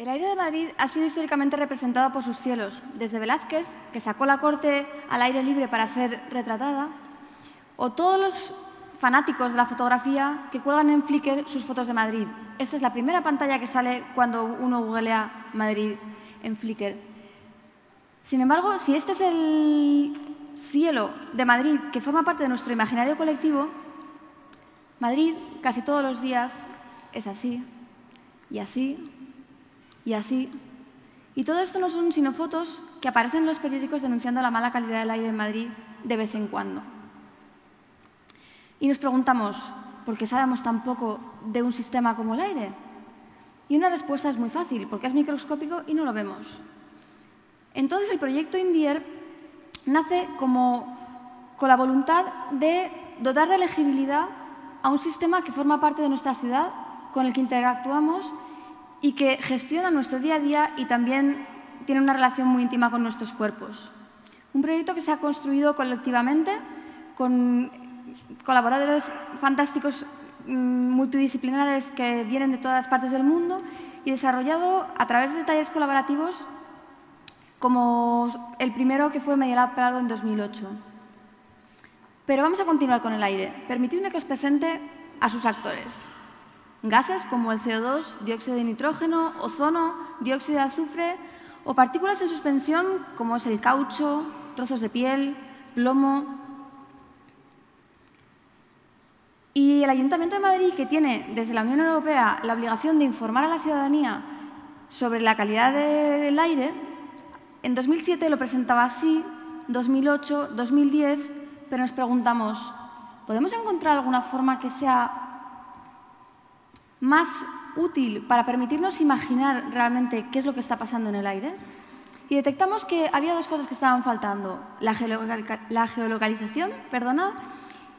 El aire de Madrid ha sido históricamente representado por sus cielos, desde Velázquez, que sacó la corte al aire libre para ser retratada, o todos los fanáticos de la fotografía que cuelgan en Flickr sus fotos de Madrid. Esta es la primera pantalla que sale cuando uno googlea Madrid en Flickr. Sin embargo, si este es el cielo de Madrid que forma parte de nuestro imaginario colectivo, Madrid casi todos los días es así, y así, y así. Y todo esto no son sino fotos que aparecen en los periódicos denunciando la mala calidad del aire en Madrid de vez en cuando. Y nos preguntamos, ¿por qué sabemos tan poco de un sistema como el aire? Y una respuesta es muy fácil, porque es microscópico y no lo vemos. Entonces el proyecto INDIER nace como, con la voluntad de dotar de legibilidad a un sistema que forma parte de nuestra ciudad, con el que interactuamos y que gestiona nuestro día a día y también tiene una relación muy íntima con nuestros cuerpos. Un proyecto que se ha construido colectivamente con colaboradores fantásticos mm, multidisciplinares que vienen de todas partes del mundo y desarrollado a través de talleres colaborativos como el primero que fue Medialab Prado en 2008. Pero vamos a continuar con el aire. Permitidme que os presente a sus actores. Gases como el CO2, dióxido de nitrógeno, ozono, dióxido de azufre o partículas en suspensión como es el caucho, trozos de piel, plomo. Y el Ayuntamiento de Madrid, que tiene desde la Unión Europea la obligación de informar a la ciudadanía sobre la calidad del aire, en 2007 lo presentaba así, 2008, 2010, pero nos preguntamos, ¿podemos encontrar alguna forma que sea más útil para permitirnos imaginar realmente qué es lo que está pasando en el aire. Y detectamos que había dos cosas que estaban faltando, la, geolocalización perdona,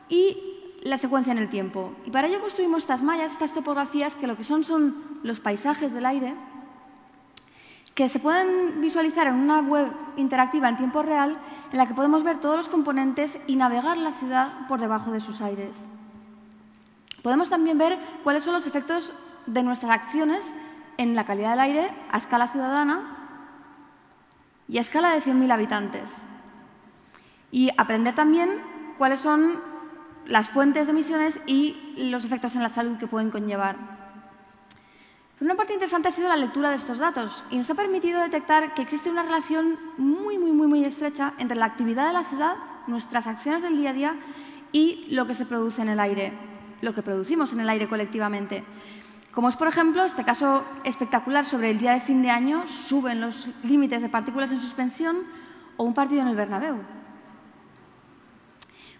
y la secuencia en el tiempo. Y para ello construimos estas mallas, estas topografías, que lo que son son los paisajes del aire, que se pueden visualizar en una web interactiva en tiempo real en la que podemos ver todos los componentes y navegar la ciudad por debajo de sus aires. Podemos también ver cuáles son los efectos de nuestras acciones en la calidad del aire a escala ciudadana y a escala de 100.000 habitantes. Y aprender también cuáles son las fuentes de emisiones y los efectos en la salud que pueden conllevar. una parte interesante ha sido la lectura de estos datos y nos ha permitido detectar que existe una relación muy, muy, muy, muy estrecha entre la actividad de la ciudad, nuestras acciones del día a día y lo que se produce en el aire lo que producimos en el aire colectivamente. Como es, por ejemplo, este caso espectacular sobre el día de fin de año, suben los límites de partículas en suspensión o un partido en el Bernabéu.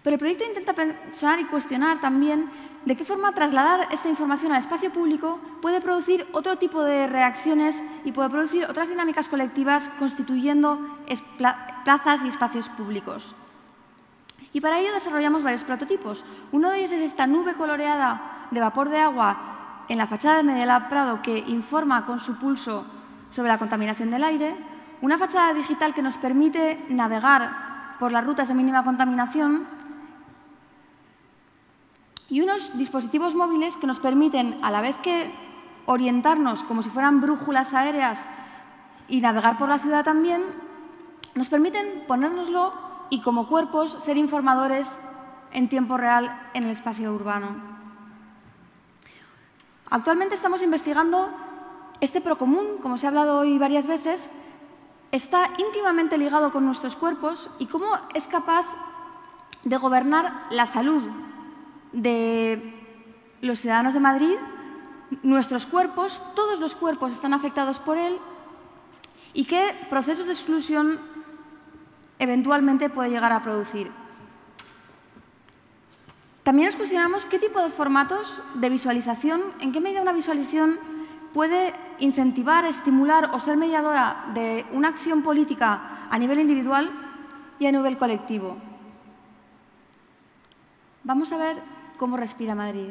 Pero el proyecto intenta pensar y cuestionar también de qué forma trasladar esta información al espacio público puede producir otro tipo de reacciones y puede producir otras dinámicas colectivas constituyendo plazas y espacios públicos. Y para ello desarrollamos varios prototipos. Uno de ellos es esta nube coloreada de vapor de agua en la fachada de Medialab Prado que informa con su pulso sobre la contaminación del aire, una fachada digital que nos permite navegar por las rutas de mínima contaminación y unos dispositivos móviles que nos permiten, a la vez que orientarnos como si fueran brújulas aéreas y navegar por la ciudad también, nos permiten ponérnoslo y como cuerpos ser informadores en tiempo real en el espacio urbano. Actualmente estamos investigando este procomún, como se ha hablado hoy varias veces, está íntimamente ligado con nuestros cuerpos y cómo es capaz de gobernar la salud de los ciudadanos de Madrid, nuestros cuerpos, todos los cuerpos están afectados por él y qué procesos de exclusión eventualmente puede llegar a producir. También nos cuestionamos qué tipo de formatos de visualización, en qué medida una visualización puede incentivar, estimular o ser mediadora de una acción política a nivel individual y a nivel colectivo. Vamos a ver cómo respira Madrid.